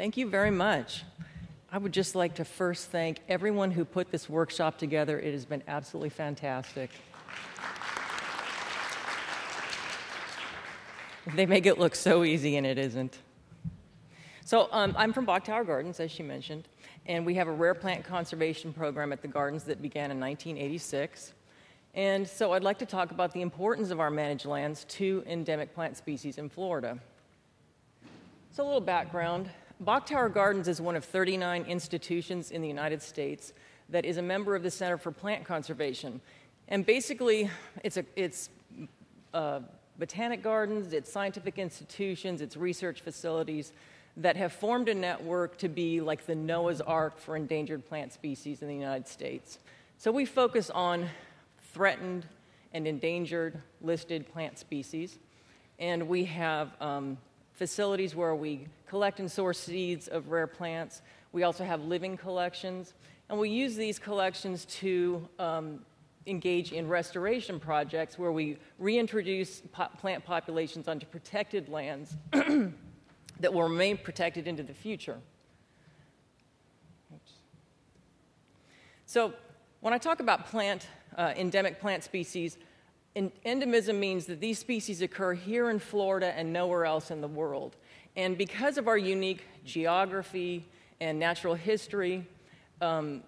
Thank you very much. I would just like to first thank everyone who put this workshop together. It has been absolutely fantastic. They make it look so easy, and it isn't. So, um, I'm from Bok Tower Gardens, as she mentioned, and we have a rare plant conservation program at the gardens that began in 1986. And so, I'd like to talk about the importance of our managed lands to endemic plant species in Florida. So, a little background Bok Tower Gardens is one of 39 institutions in the United States that is a member of the Center for Plant Conservation. And basically, it's, a, it's uh, botanic gardens, it's scientific institutions, it's research facilities that have formed a network to be like the Noah's Ark for endangered plant species in the United States. So we focus on threatened and endangered listed plant species. And we have um, facilities where we collect and source seeds of rare plants. We also have living collections, and we use these collections to um, engage in restoration projects where we reintroduce po- plant populations onto protected lands that will remain protected into the future. Oops. So, when I talk about plant, uh, endemic plant species, endemism means that these species occur here in Florida and nowhere else in the world. And because of our unique geography and natural history, um,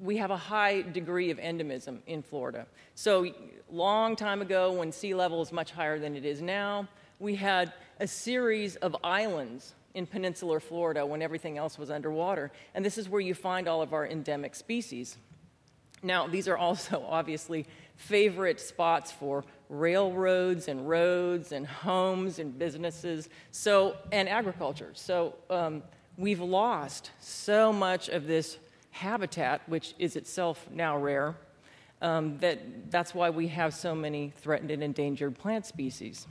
we have a high degree of endemism in Florida. So, long time ago, when sea level was much higher than it is now, we had a series of islands in peninsular Florida when everything else was underwater. And this is where you find all of our endemic species. Now, these are also obviously favorite spots for railroads and roads and homes and businesses, so and agriculture. So um, we've lost so much of this habitat, which is itself now rare. Um, that that's why we have so many threatened and endangered plant species.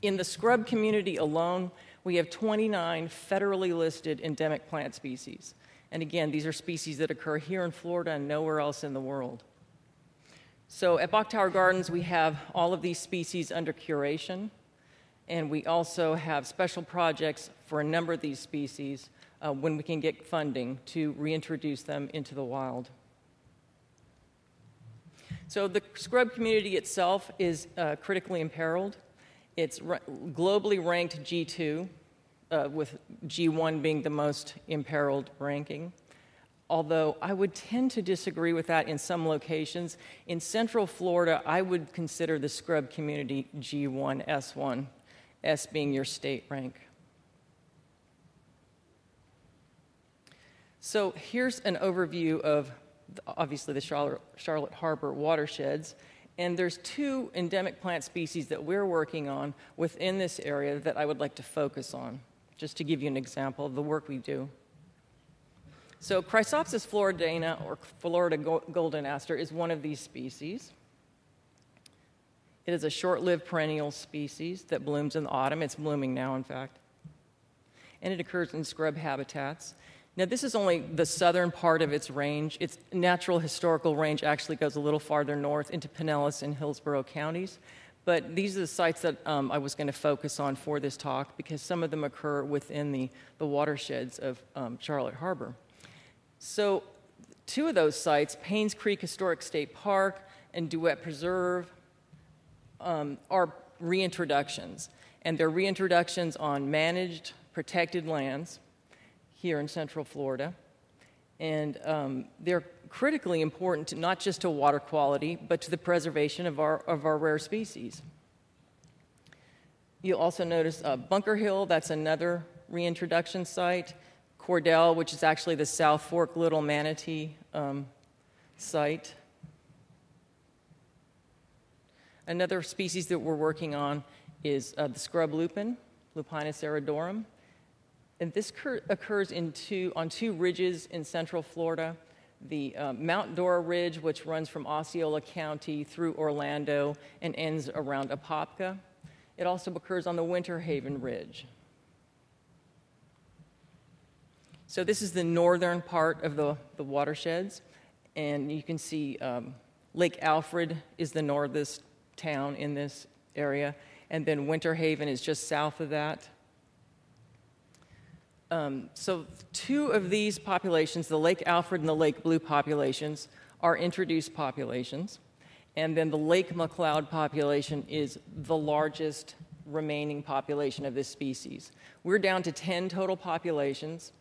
In the scrub community alone, we have 29 federally listed endemic plant species. And again, these are species that occur here in Florida and nowhere else in the world. So at Bok Tower Gardens, we have all of these species under curation, and we also have special projects for a number of these species uh, when we can get funding to reintroduce them into the wild. So the scrub community itself is uh, critically imperiled. It's globally ranked G2, uh, with G1 being the most imperiled ranking. Although I would tend to disagree with that in some locations. In Central Florida, I would consider the scrub community G1, S1, S being your state rank. So here's an overview of obviously the Charlotte, Charlotte Harbor watersheds. And there's two endemic plant species that we're working on within this area that I would like to focus on just to give you an example of the work we do. So, Chrysopsis floridana, or Florida golden aster, is one of these species. It is a short lived perennial species that blooms in the autumn. It's blooming now, in fact. And it occurs in scrub habitats. Now, this is only the southern part of its range. Its natural historical range actually goes a little farther north into Pinellas and Hillsborough counties. But these are the sites that um, I was going to focus on for this talk because some of them occur within the, the watersheds of um, Charlotte Harbor. So, two of those sites, Paynes Creek Historic State Park and Duette Preserve, um, are reintroductions. And they're reintroductions on managed, protected lands here in Central Florida. And um, they're critically important to, not just to water quality, but to the preservation of our, of our rare species. You'll also notice uh, Bunker Hill, that's another reintroduction site. Cordell, which is actually the South Fork Little Manatee um, site. Another species that we're working on is uh, the scrub lupin, Lupinus aridorum. And this cur- occurs in two, on two ridges in central Florida the uh, Mount Dora Ridge, which runs from Osceola County through Orlando and ends around Apopka. It also occurs on the Winter Haven Ridge. So, this is the northern part of the, the watersheds, and you can see um, Lake Alfred is the northest town in this area, and then Winter Haven is just south of that Um, so two of these populations, the Lake Alfred and the Lake Blue populations, are introduced populations. And then the Lake McLeod population is the largest remaining population of this species. We're down to 10 total populations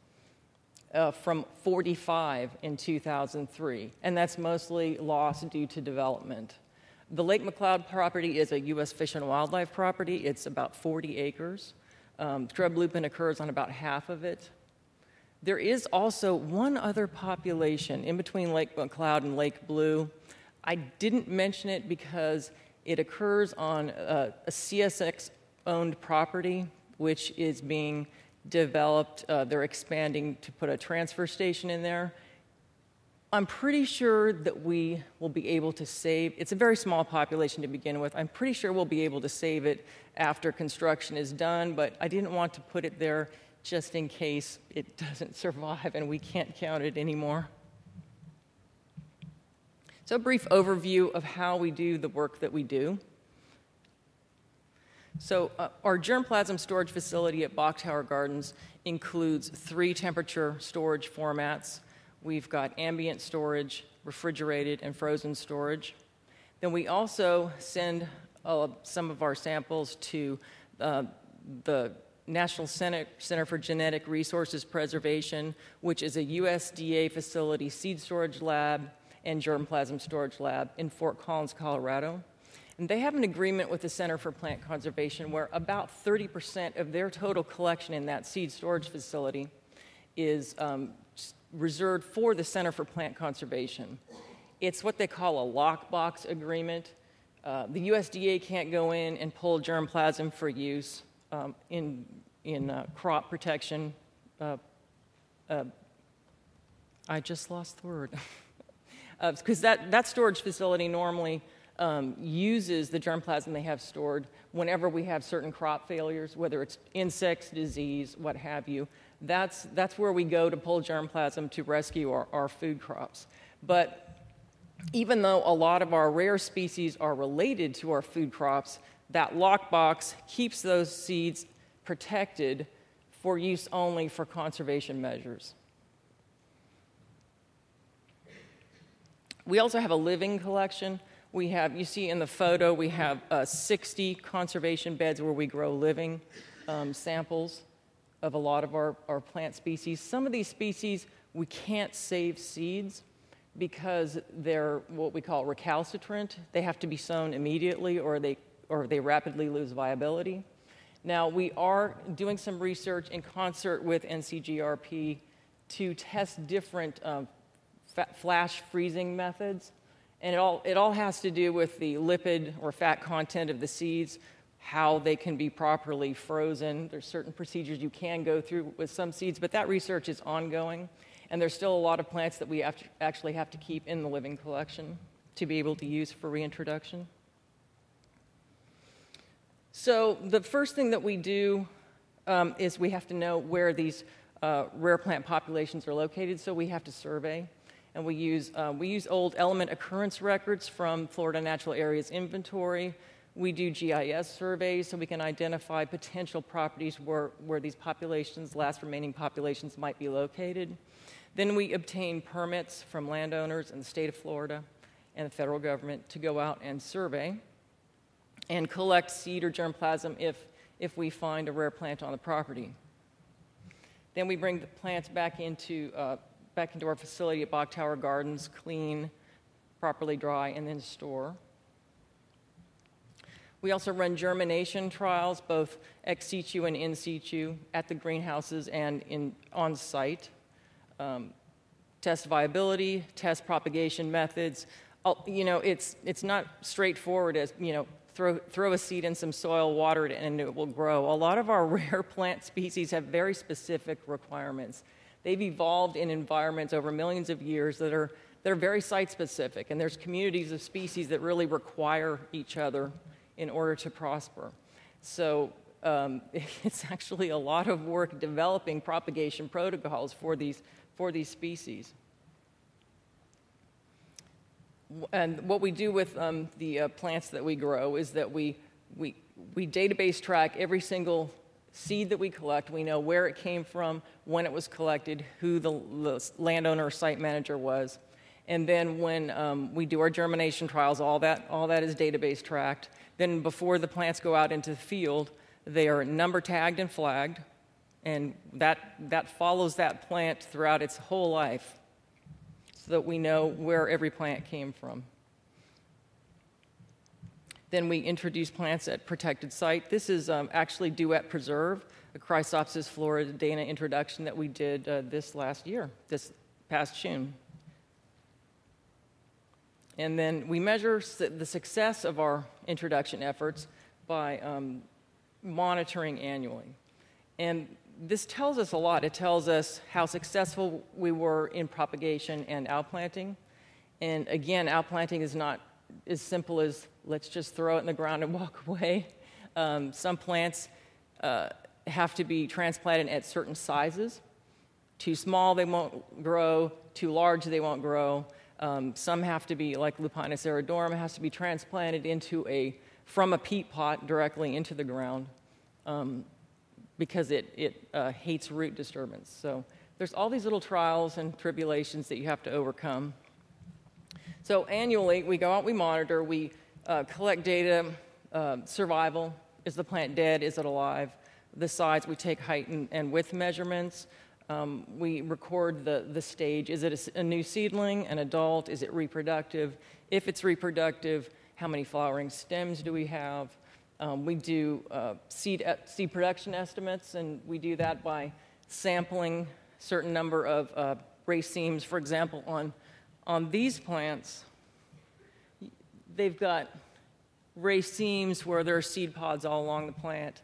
uh, from 45 in 2003, and that's mostly lost due to development. The Lake McLeod property is a U.S. Fish and Wildlife property. It's about 40 acres. Um, lupin occurs on about half of it. There is also one other population in between Lake McLeod and Lake Blue. I didn't mention it because it occurs on a, a CSX owned property, which is being developed. Uh, they're expanding to put a transfer station in there. I'm pretty sure that we will be able to save, it's a very small population to begin with. I'm pretty sure we'll be able to save it after construction is done, but I didn't want to put it there just in case it doesn't survive and we can't count it anymore. So, a brief overview of how we do the work that we do. So, uh, our germplasm storage facility at Bok Tower Gardens includes three temperature storage formats. We've got ambient storage, refrigerated, and frozen storage. Then we also send uh, some of our samples to uh, the National Center, Center for Genetic Resources Preservation, which is a USDA facility seed storage lab and germplasm storage lab in Fort Collins, Colorado. And they have an agreement with the Center for Plant Conservation where about 30% of their total collection in that seed storage facility is um, reserved for the Center for Plant Conservation. It's what they call a lockbox agreement. Uh, the USDA can't go in and pull germplasm for use um, in, in uh, crop protection. Uh, uh I just lost the word. Because uh, that, that storage facility normally um, uses the germplasm they have stored whenever we have certain crop failures, whether it's insects, disease, what have you. That's, that's where we go to pull germplasm to rescue our, our food crops. But even though a lot of our rare species are related to our food crops, that lockbox keeps those seeds protected for use only for conservation measures. We also have a living collection. We have, you see in the photo, we have uh, 60 conservation beds where we grow living um, samples of a lot of our, our plant species. Some of these species we can't save seeds because they're what we call recalcitrant. They have to be sown immediately or they, or they rapidly lose viability. Now, we are doing some research in concert with NCGRP to test different um, flash freezing methods. And it all, it all has to do with the lipid or fat content of the seeds, how they can be properly frozen. There's certain procedures you can go through with some seeds, but that research is ongoing. And there's still a lot of plants that we have to, actually have to keep in the living collection to be able to use for reintroduction. So the first thing that we do um, is we have to know where these uh, rare plant populations are located, so we have to survey. And we use, uh, we use old element occurrence records from Florida Natural Areas Inventory. We do GIS surveys so we can identify potential properties where, where these populations, last remaining populations, might be located. Then we obtain permits from landowners in the state of Florida and the federal government to go out and survey and collect seed or germplasm if, if we find a rare plant on the property. Then we bring the plants back into, uh, back into our facility at Bok Tower Gardens, clean, properly dry, and then store. We also run germination trials, both ex situ and in situ, at the greenhouses and in, on site. Um, test viability, test propagation methods. You know, it's, it's not straightforward as, you know, throw, throw a seed in some soil, water it, and it will grow. A lot of our rare plant species have very specific requirements. They've evolved in environments over millions of years that are, that are very site specific, and there's communities of species that really require each other in order to prosper. So um, it's actually a lot of work developing propagation protocols for these, for these species. And what we do with um, the uh, plants that we grow is that we, we, we database track every single seed that we collect, we know where it came from, when it was collected, who the, the landowner or site manager was. And then when um, we do our germination trials, all that, all that is database tracked. Then before the plants go out into the field, they are number tagged and flagged, and that, that follows that plant throughout its whole life so that we know where every plant came from. Then we introduce plants at protected site. This is um, actually Duette Preserve, a Chrysopsis floridana introduction that we did uh, this last year, this past June. And then we measure the success of our introduction efforts by um, monitoring annually. And this tells us a lot. It tells us how successful we were in propagation and outplanting. And again, outplanting is not as simple as let's just throw it in the ground and walk away. Um, some plants uh, have to be transplanted at certain sizes. Too small, they won't grow. Too large, they won't grow. Um, some have to be, like Lupinus aridorum, has to be transplanted into a, from a peat pot directly into the ground um, because it, it uh, hates root disturbance. So there's all these little trials and tribulations that you have to overcome. So annually, we go out, we monitor, we uh, collect data, uh, survival, is the plant dead, is it alive? The size, we take height and, and width measurements. Um, we record the, the stage. Is it a, a, new seedling, an adult? Is it reproductive? If it's reproductive, how many flowering stems do we have? Um, we do uh, seed, seed production estimates, and we do that by sampling certain number of uh, racemes. For example, on on these plants, they've got racemes where there are seed pods all along the plant.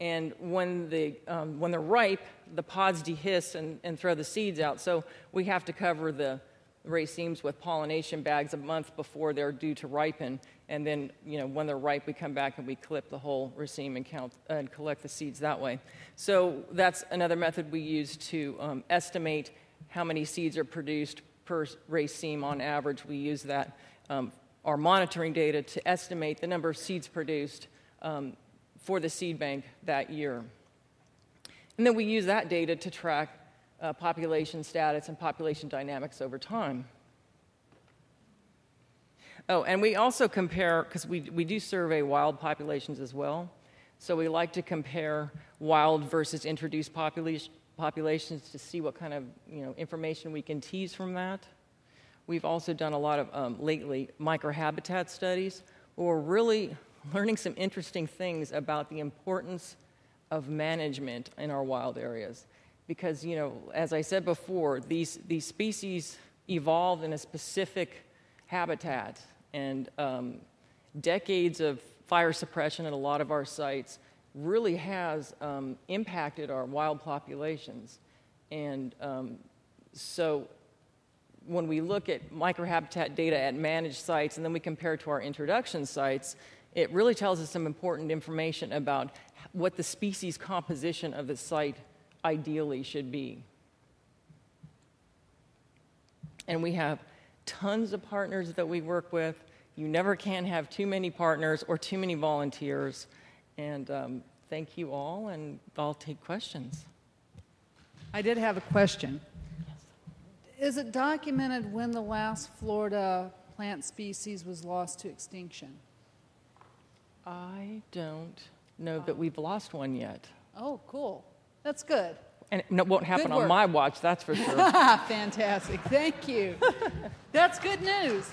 And when, they, um, when they're ripe, the pods dehisce and, and throw the seeds out. So we have to cover the racemes with pollination bags a month before they're due to ripen. And then, you know, when they're ripe, we come back and we clip the whole raceme and count and collect the seeds that way. So that's another method we use to um, estimate how many seeds are produced per raceme on average. We use that, um, our monitoring data, to estimate the number of seeds produced um, for the seed bank that year. And then we use that data to track uh, population status and population dynamics over time. Oh, and we also compare, because we, we do survey wild populations as well. So we like to compare wild versus introduced population, populations to see what kind of you know, information we can tease from that. We've also done a lot of, um, lately, microhabitat studies where we're really learning some interesting things about the importance of management in our wild areas. Because, you know, as I said before, these, these species evolved in a specific habitat, and um, decades of fire suppression at a lot of our sites really has um, impacted our wild populations. And um, so when we look at microhabitat data at managed sites and then we compare to our introduction sites, it really tells us some important information about what the species composition of the site ideally should be. And we have tons of partners that we work with. You never can have too many partners or too many volunteers. And um, thank you all, and I'll take questions. I did have a question. Is it documented when the last Florida plant species was lost to extinction? I don't know that oh. we've lost one yet. Oh, cool. That's good. And it won't happen on my watch, that's for sure. Fantastic. Thank you. That's good news.